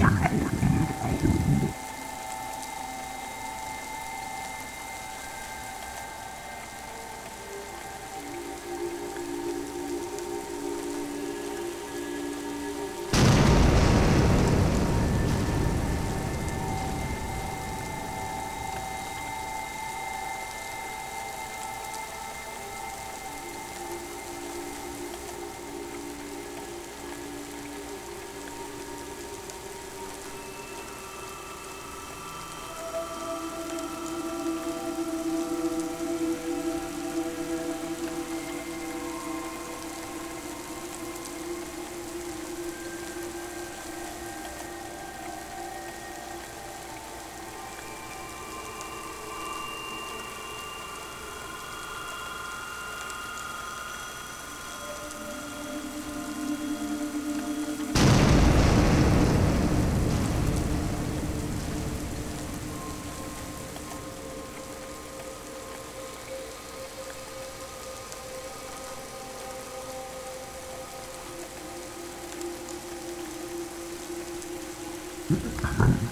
小孩 Mm-hmm.